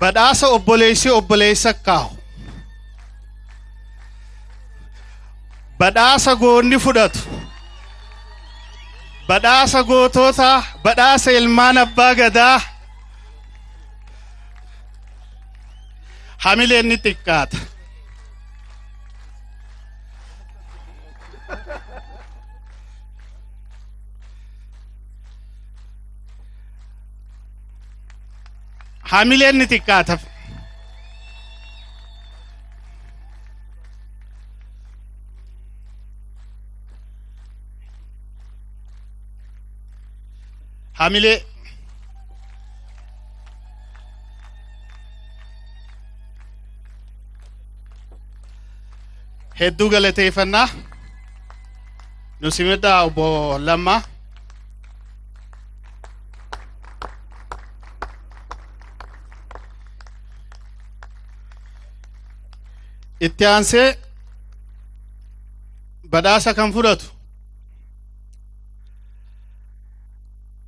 badhaasa obboleessi obboleessa kaahu badhaasa goonni fudhatu badhaasa gootota badhaasa ilmaan abbaa gadaa hamileen ni xiqqaata حاملين نتكاتف حاملة هدو غلطة فنا نسمتها أبو لما itti aansee badhaasa kan fudhatu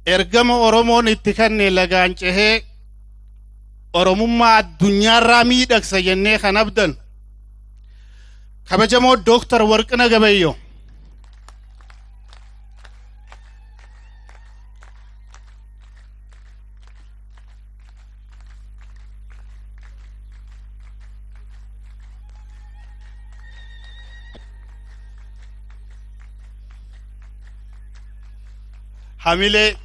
ergama Oromoon itti kenne lagaan cehee Oromummaa addunyaarraa miidhagsa jennee kan abdan kabajamoo Dooktar Warqina Hamile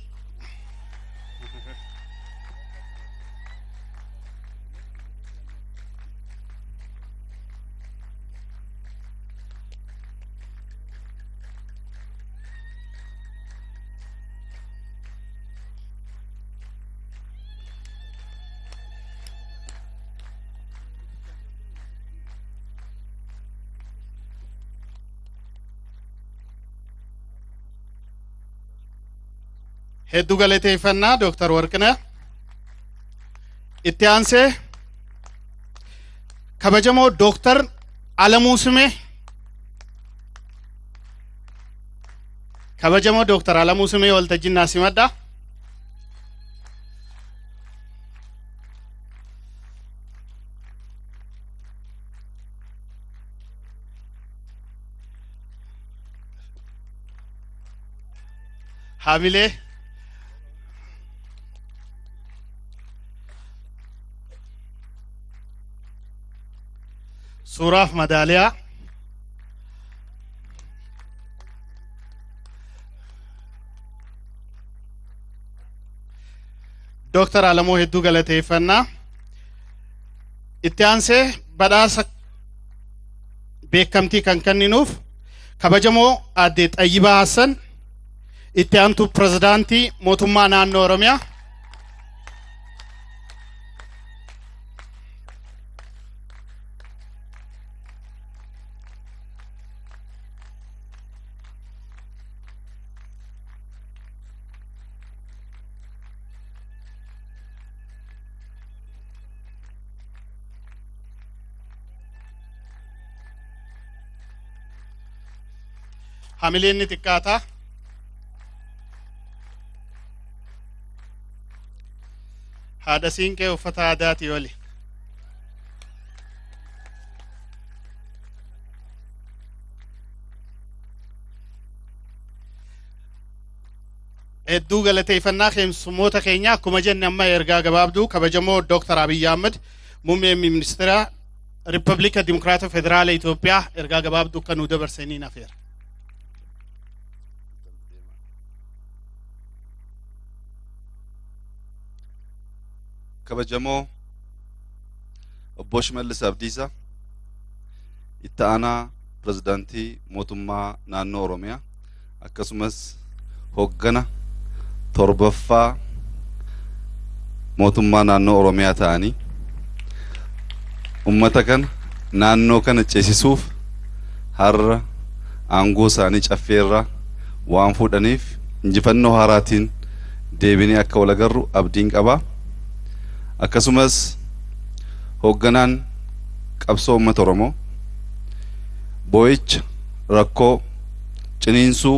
hamilee hedduu galateeffannaa Dooktar Warqina itti aansee kabajamoo Dooktar Alamuu Simee kabajamoo Dooktar Alamuu Simee waltajjii naa simadha. Hamilee Surah of Madalia. Doctor आलमो हिद्दू गलत है फन्ना इत्यान से बड़ा सक बेकमती कंकन निनूफ खबजमो आदे तय्यबा हसन इत्यान तू प्रेसिडांती मोतुम्मा नान Oromia hamileen xiqqaata. Haadha siinqee uffata aadaatii oli. Hedduu galateeffannaa keessummoota keenya akkuma jenne amma ergaa gabaabduu kabajamoo Dooktar Abiyyi Ahmed muummee ministeera Riippablika Dimokiraata Federaala Itoophiyaa ergaa gabaabduu kan nu dabarsanii nafeera. Abdiisaa itti aanaa pirezidaantii mootummaa naannoo Oromiyaa akkasumas hoggana torbaffaa mootummaa naannoo Oromiyaa ta'anii ummata kana naannoo kana ceesisuuf har'a aangoo isaanii caffeerraa waan fuudhaniif injifannoo haaraatiin deebinee akka wal agarru abdiin qabaa. Akkasumas hoogganaan qabsoo uummata Oromoo boo'icha rakkoo ciniinsuu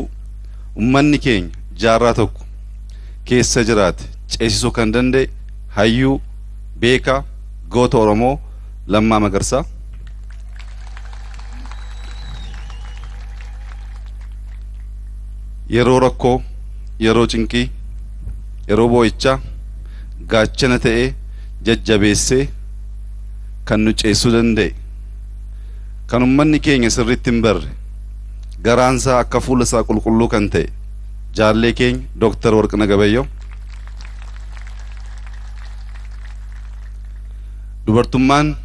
ummanni keenya jaarraa tokko keessa jiraate ceesisuu kan danda'e hayyuu beekaa goota Oromoo Lammaa Magarsaa. Yeroo rakkoo, yeroo cinqii, yeroo boo'ichaa gaachana ta'ee jajjabeessee kan nu ceessuu danda'e. Kan ummanni keenya sirriitti hin barre garaansaa akka fuula isaa qulqulluu kan ta'e. Jaallee keenya Dooktar Warqina Gabayyoo. Dubartummaan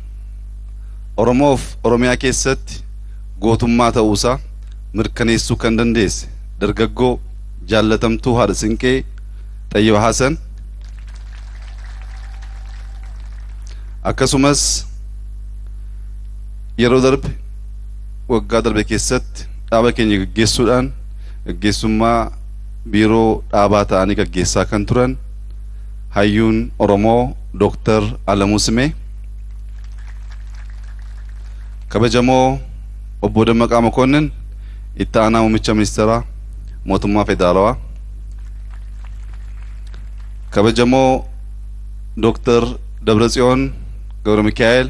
Oromoof Oromiyaa keessatti gootummaa ta'uusaa mirkaneessuu kan dandeesse. Dargaggoo jaallatamtuu haadha sinqee Xayyoo Hasan akkasumas yeroo darbe waggaa darbe keessatti dhaaba keenya gaggeessuudhaan gaggeessummaa biiroo dhaabaa ta'anii gaggeessaa kan turan hayyuun Oromoo Dooktar Alamuu Simee kabajamoo obbo Dammaqaa Mokonnin itti aanaa muummicha ministeeraa mootummaa federaalawaa kabajamoo Dooktar Dabratsiyoon Gabra Mikaa'el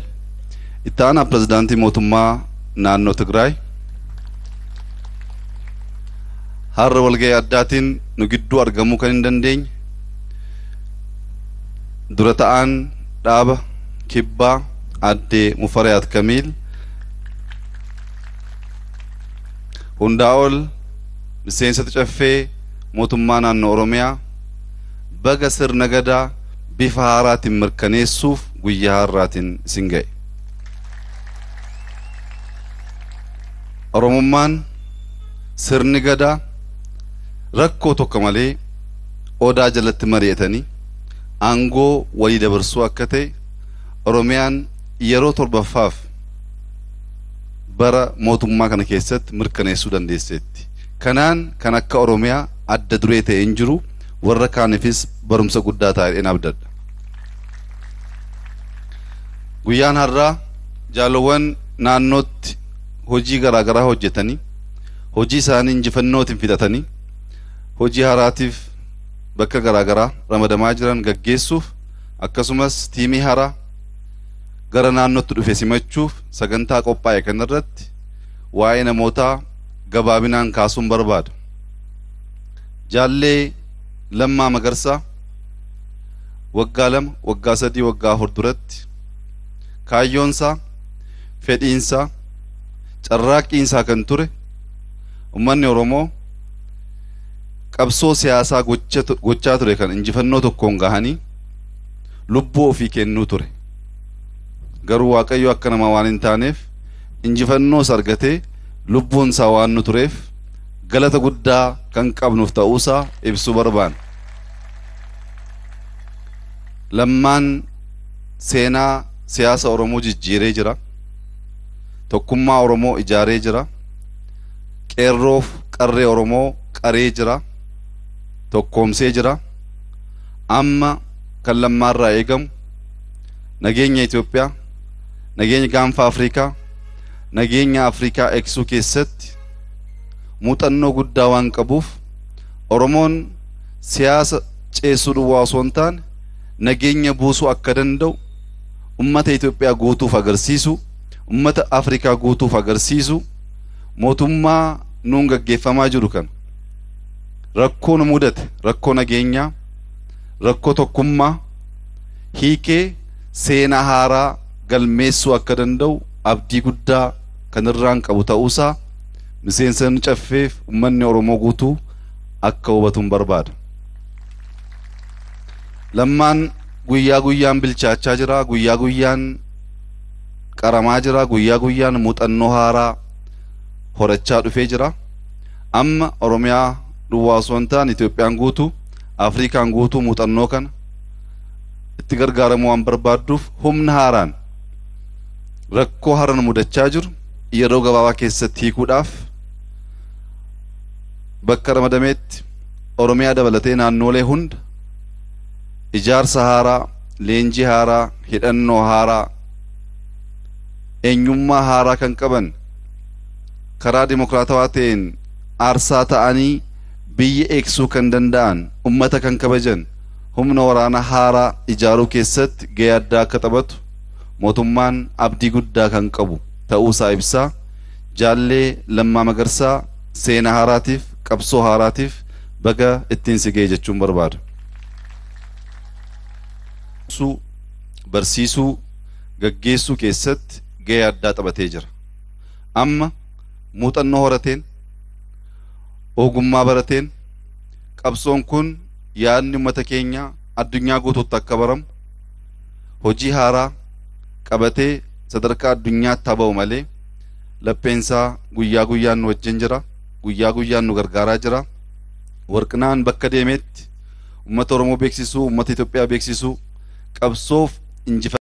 itti aanaa pirezidaantii mootummaa naannoo Tigraay har'a walga'ii addaatiin nu gidduu argamuu kan hin dandeenye dura ta'aan dhaaba kibbaa addee Mufariyaat Kamiil hundaa ol miseensota caffee mootummaa naannoo Oromiyaa baga sirna gadaa bifa haaraatiin mirkaneessuuf guyyaa har'aatiin isin ga'e. Oromummaan sirni gadaa rakkoo tokko malee odaa jalatti mari'atanii aangoo walii dabarsuu akka ta'e Oromiyaan yeroo torbaffaaf bara mootummaa kana keessatti mirkaneessuu dandeesseetti. Kanaan kan akka Oromiyaa adda duree ta'e hin jiru warra kaaniifis barumsa guddaa ta'een abdadha. Guyyaan har'aa jaalawwan naannootti hojii garaa garaa hojjetanii hojii isaanii injifannootiin fixatanii hojii haraatiif bakka garaa garaa ramadamaa jiran gaggeessuuf akkasumas tiimii haraa gara naannootti dhufe simachuuf sagantaa qophaa'e kanarratti waa'ee namootaa gabaabinaan kaasuun barbaada. Jaallee Lammaa Magarsaa waggaa lama waggaa sadii waggaa afur duratti kaayyoonsaa fedhiinsaa carraaqqiinsaa kan ture ummanni Oromoo qabsoo siyaasaa gochaa ture kan injifannoo tokkoon gahanii lubbuu ofii kennuu ture. Garuu Waaqayyo akka namaa waan hin taaneef injifannoos argatee lubbuun isaa waan nu tureef galata guddaa kan qabnuuf ta'uusaa ibsuu barbaanna. Lammaan seenaa siyaasa Oromoo jijjiiree jira. Tokkummaa Oromoo ijaaree jira. Qeerroof qarree Oromoo qaree jira. Tokkoomsee jira. Amma kan lammaarraa eegamu nageenya Itoophiyaa, nageenya gaanfa Afrikaa, nageenya Afrikaa eegsisuu keessatti muuxannoo guddaa waan qabuuf Oromoon siyaasa ceessuu duwwaa osoo hin taane nageenya buusuu akka danda'u ummata Itoophiyaa guutuuf agarsiisu. Ummata Afrikaa guutuuf agarsiisu. Mootummaa nuun gaggeeffamaa jiru kana. Rakkoo nu mudate rakkoo nageenyaa rakkoo tokkummaa hiikee seenaa haaraa galmeessuu akka danda'u abdii guddaa kan irraan qabu ta'uusaa miseensa caffeef ummanni Oromoo guutuu akka hubatuun barbaada. Lammaan guyyaa guyyaan bilchaachaa jira, guyyaa guyyaan qaramaa jira, guyyaa guyyaan muuxannoo haaraa horachaa dhufee jira. Amma Oromiyaa duwwaa osoo hin taane Itoophiyaan guutuu, Afrikaan guutuu muuxannoo kana itti gargaaramuu waan barbaadduuf humna haaraan rakkoo hara nu mudachaa jiru yeroo gabaabaa keessatti hiikuudhaaf bakka ramadameetti Oromiyaa dabalatee naannoolee hunda ijaarsa haaraa, leenjii haaraa, hidhannoo haaraa, eenyummaa haaraa kan qaban karaa dimokiraatawaa ta'een aarsaa ta'anii biyya eegsisuu kan danda'an, ummata kan kabajan, humna waraanaa haaraa ijaaruu keessatti gahee addaa akka taphatu mootummaan abdii guddaa kan qabu ta'uusaa ibsaa jaallee lammaa magarsaa seenaa haaraatiif qabsoo haaraatiif baga ittiin si ga'e jechuun barbaada. Barsiisuu gaggeessuu keessatti gahee addaa taphatee jira. Amma muuxannoo horateen ogummaa barateen qabsoon kun yaadni uummata keenya addunyaa guutuutti akka baramu hojii haaraa qabatee sadarkaa addunyaatti haa ba'u malee lapheensaa guyyaa guyyaan nu wajjin jira guyyaa guyyaan nu gargaaraa jira warqinaan bakka deemeetti uummata Oromoo beeksisuu uummata Itoophiyaa beeksisuu qabsoof injifa